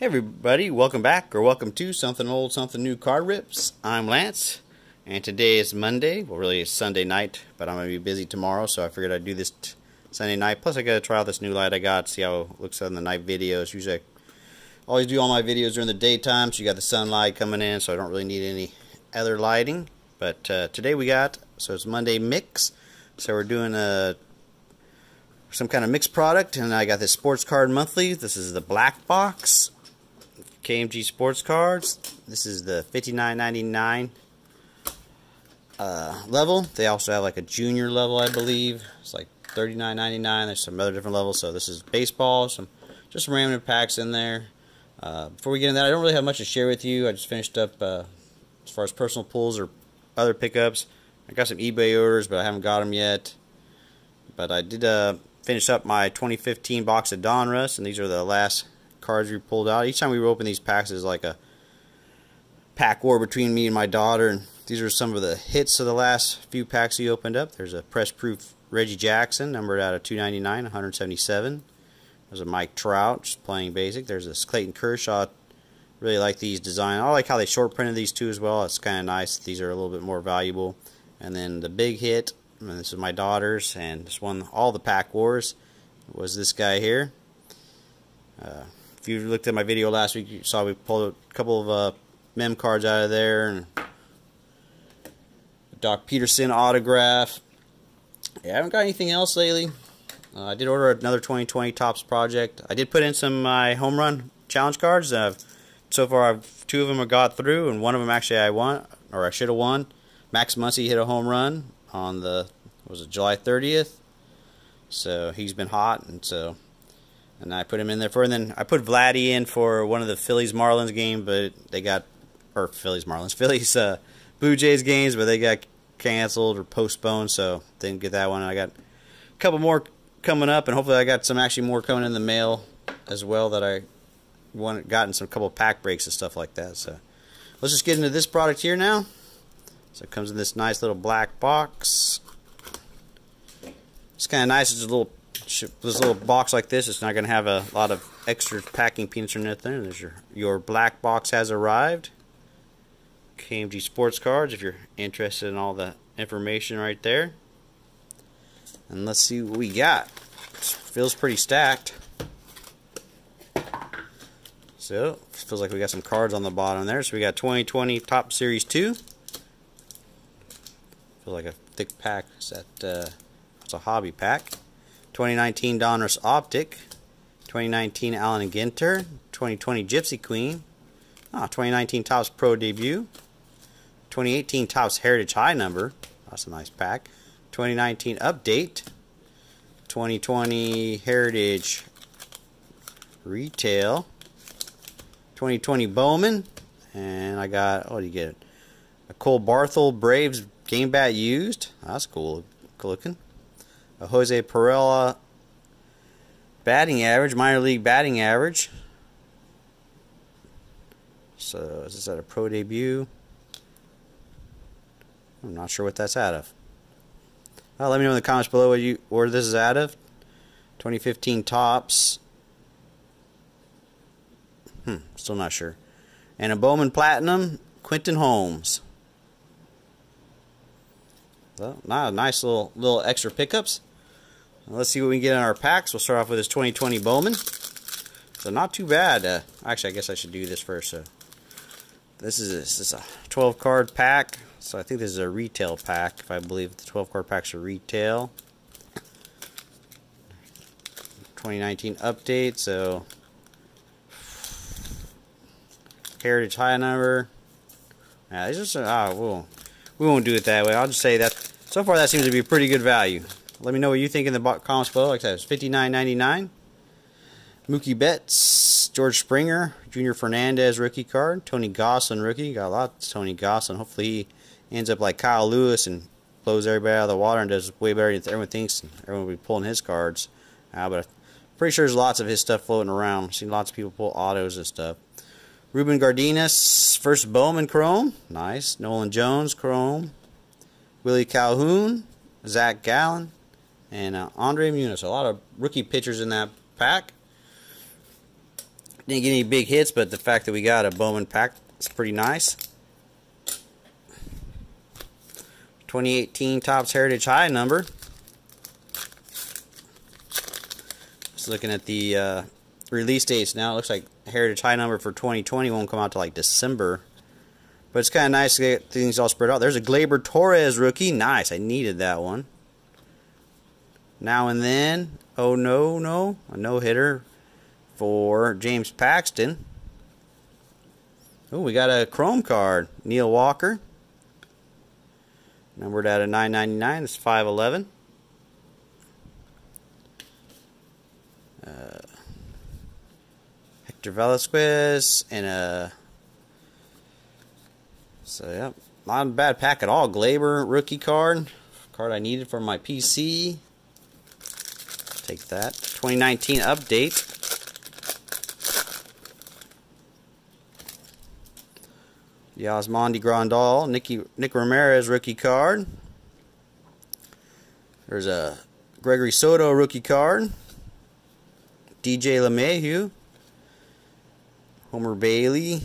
Hey everybody, welcome back or welcome to Something Old, Something New Card Rips. I'm Lance, and today is Monday. Well, really it's Sunday night, but I'm going to be busy tomorrow, so I figured I'd do this Sunday night. Plus, I got to try out this new light I got, see how it looks on the night videos. Usually, I always do all my videos during the daytime, so you got the sunlight coming in, so I don't really need any other lighting. But uh, today we got, so it's Monday Mix, so we're doing a some kind of mixed product, and I got this Sports Card Monthly. This is the black box. KMG Sports Cards. This is the $59.99 uh, level. They also have like a junior level, I believe. It's like $39.99. There's some other different levels. So this is baseball, some just random packs in there. Uh, before we get into that, I don't really have much to share with you. I just finished up uh, as far as personal pulls or other pickups. I got some eBay orders, but I haven't got them yet. But I did uh, finish up my 2015 box of Donruss, and these are the last cards we pulled out. Each time we open these packs is like a pack war between me and my daughter. And these are some of the hits of the last few packs we opened up. There's a press proof Reggie Jackson, numbered out of 299, 177. There's a Mike Trout, just playing basic. There's this Clayton Kershaw. Really like these design. I like how they short printed these two as well. It's kind of nice. These are a little bit more valuable. And then the big hit, and this is my daughter's, and this won all the pack wars, was this guy here. Uh, if you looked at my video last week, you saw we pulled a couple of uh, mem cards out of there. and Joc Pederson autograph. Yeah, I haven't got anything else lately. Uh, I did order another 2020 Topps project. I did put in some my home run challenge cards. Uh, so far, I've, two of them have got through, and one of them actually I won, or I should have won. Max Muncy hit a home run on the was it July 30th. So he's been hot, and so and I put him in there for. And then I put Vladdy in for one of the Phillies Marlins game, but they got or Phillies Marlins Phillies uh, Blue Jays games, but they got canceled or postponed, so didn't get that one. I got a couple more coming up, and hopefully I got some actually more coming in the mail as well that I want gotten some couple pack breaks and stuff like that. So let's just get into this product here now. So it comes in this nice little black box. It's kind of nice. It's a little this little box like this, it's not going to have a lot of extra packing peanuts or nothing. There's your, your black box has arrived. KMG Sports Cards, if you're interested in all the information right there. And let's see what we got. feels pretty stacked. So, feels like we got some cards on the bottom there. So we got 2020 Top Series 2. Feels like a thick pack. That, uh, it's a hobby pack. 2019 Donruss Optic, 2019 Allen and Ginter, 2020 Gypsy Queen, ah, oh, 2019 Topps Pro Debut, 2018 Topps Heritage High Number, that's a nice pack, 2019 Update, 2020 Heritage Retail, 2020 Bowman, and I got, what do you get? A Cole Barthel Braves game bat used. That's cool looking Jose Pirela batting average, minor league batting average. So is this at a pro debut? I'm not sure what that's out of. Well, let me know in the comments below what you where this is out of. 2015 Topps. Hmm, still not sure. And a Bowman Platinum, Quentin Holmes. So, nice little little extra pickups. Let's see what we can get in our packs. We'll start off with this 2020 Bowman. So not too bad. Uh, actually, I guess I should do this first. So this is this is a 12 card pack. So I think this is a retail pack. If I believe the 12 card packs are retail. 2019 update. So Heritage High number. Yeah, this is ah, we'll, we won't do it that way. I'll just say that so far that seems to be pretty good value. Let me know what you think in the comments below. Like I said, it's $59.99. Mookie Betts, George Springer, Junior Fernandez rookie card, Tony Gonsolin rookie. Got a lot of Tony Gonsolin. Hopefully he ends up like Kyle Lewis and blows everybody out of the water and does way better than everyone thinks. And Everyone will be pulling his cards. Uh, but I'm pretty sure there's lots of his stuff floating around. I've seen lots of people pull autos and stuff. Ruben Cardenas, first Bowman Chrome. Nice. Nolan Jones Chrome. Willie Calhoun. Zach Gallen and uh, Andre Munoz. A lot of rookie pitchers in that pack. Didn't get any big hits, but the fact that we got a Bowman pack is pretty nice. 2018 Topps Heritage High number. Just looking at the uh, release dates now. It looks like Heritage High number for 2020 won't come out till like December. But it's kind of nice to get things all spread out. There's a Gleyber Torres rookie. Nice. I needed that one. Now and then. Oh, no, no. A no-hitter for James Paxton. Oh, we got a Chrome card. Neil Walker. Numbered out of 999. It's 511. Uh, Hector Velazquez and a so, yeah, not a bad pack at all. Gleyber rookie card. Card I needed for my PC. Take that. 2019 update. Yasmani Grandal, Nicky, Nick Ramirez rookie card. There's a Gregory Soto rookie card. DJ LeMahieu. Homer Bailey.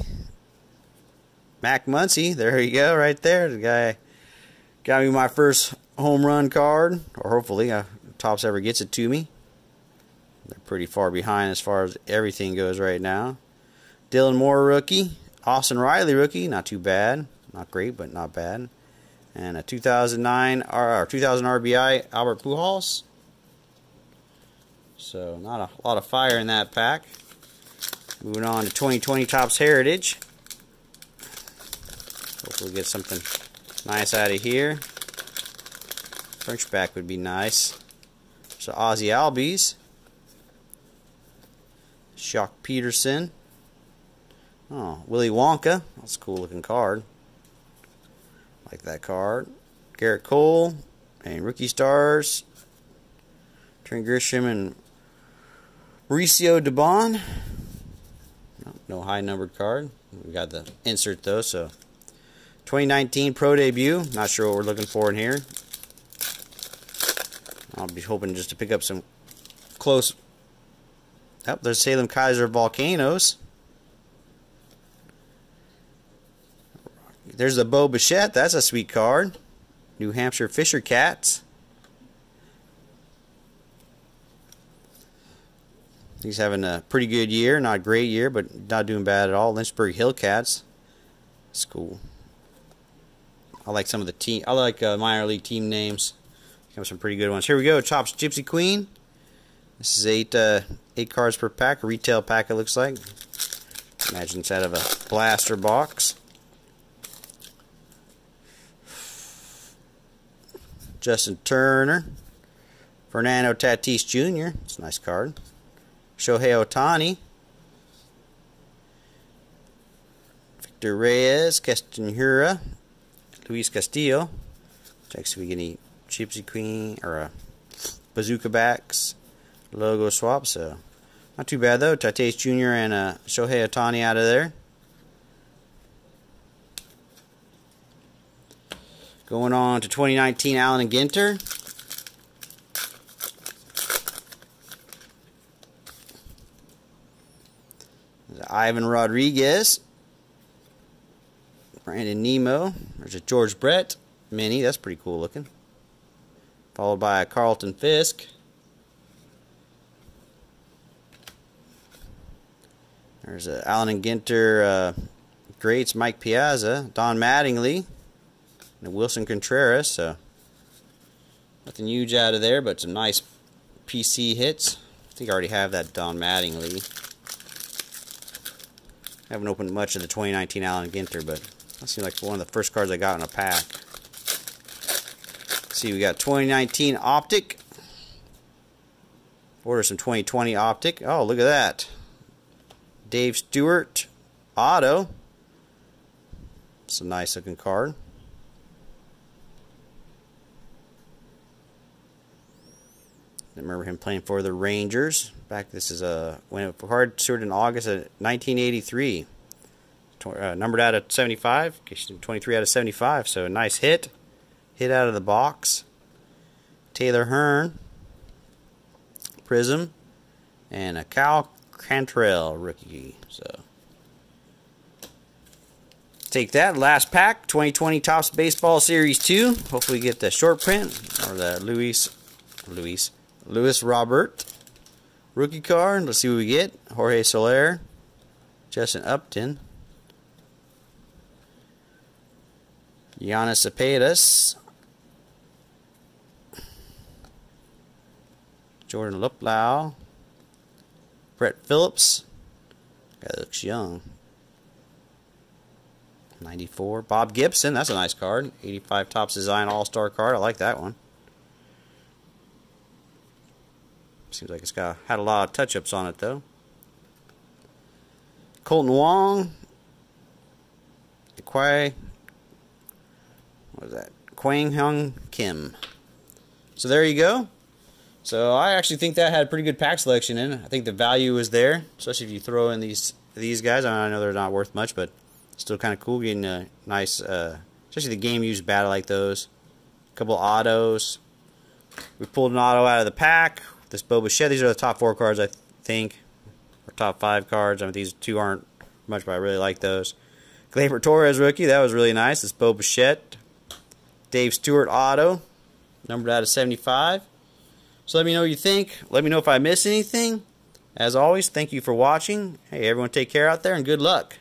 Max Muncy, there you go, right there. The guy got me my first home run card, or hopefully, uh, Topps ever gets it to me. Pretty far behind as far as everything goes right now. Dylan Moore rookie, Austin Riley rookie, not too bad, not great, but not bad. And a 2009 or 2000 RBI Albert Pujols. So not a lot of fire in that pack. Moving on to 2020 Topps Heritage. Hopefully get something nice out of here. French back would be nice. So Ozzie Albies. Joc Pederson. Oh, Willy Wonka. That's a cool looking card. Like that card. Gerrit Cole. And Rookie Stars. Trent Grisham and Mauricio Dubon. No high numbered card. We got the insert though, so 2019 Pro Debut. Not sure what we're looking for in here. I'll be hoping just to pick up some close. Yep, there's Salem Keizer Volcanoes. There's the Bo Bichette. That's a sweet card. New Hampshire Fisher Cats. He's having a pretty good year. Not great year, but not doing bad at all. Lynchburg Hillcats. It's cool. I like some of the team. I like uh, minor league team names. Got some pretty good ones. Here we go. Chops Gypsy Queen. This is eight uh, eight cards per pack. Retail pack. It looks like. Imagine it's out of a blaster box. Justin Turner. Fernando Tatis Jr. It's a nice card. Shohei Ohtani. Victor Reyes. Castanheira. Luis Castillo. Check see if we get any Gypsy Queen or a Bazooka backs logo swap. So not too bad though. Tatis Jr. and uh, Shohei Ohtani out of there. Going on to 2019 Allen and Ginter. Ivan Rodriguez. Brandon Nimmo. There's a George Brett mini. That's pretty cool looking. Followed by a Carlton Fisk. There's a Allen and Ginter uh, greats Mike Piazza, Don Mattingly, and Willson Contreras. So nothing huge out of there, but some nice PC hits. I think I already have that Don Mattingly. I haven't opened much of the 2019 Allen Ginter, but that seems like one of the first cards I got in a pack. See, we got 2019 Optic. Order some 2020 Optic. Oh, look at that. Dave Stewart Auto. It's a nice looking card. I remember him playing for the Rangers. Back, this is a when it card started in August of 1983 uh, numbered out of 75, 23 out of 75. So a nice hit, hit out of the box. Taylor Hearn, Prism, and a Cal Quantrill rookie. So take that last pack 2020 Topps Baseball Series 2. Hopefully get the short print or the Luis Luis Luis Robert rookie card. Let's see what we get. Jorge Soler, Justin Upton, Yoenis Cespedes, Jordan Luplow, Brett Phillips. Guy looks young. 94. Bob Gibson. That's a nice card. 85 Topps Design All-Star card. I like that one. Seems like it's got had a lot of touch-ups on it, though. Kolten Wong. Kwai. What is that? Kwang Hyun Kim. So there you go. So I actually think that had pretty good pack selection in. I think the value is there, especially if you throw in these these guys. I know they're not worth much, but still kind of cool getting a nice, uh, especially the game used battle like those. A couple autos. We pulled an auto out of the pack. This Bo Bichette. These are the top four cards, I think, or top five cards. I mean, these two aren't much, but I really like those. Gleyber Torres rookie. That was really nice. This Bo Bichette. Dave Stewart auto, numbered out of 75. So let me know what you think. Let me know if I miss anything. As always, thank you for watching. Hey, everyone take care out there and good luck.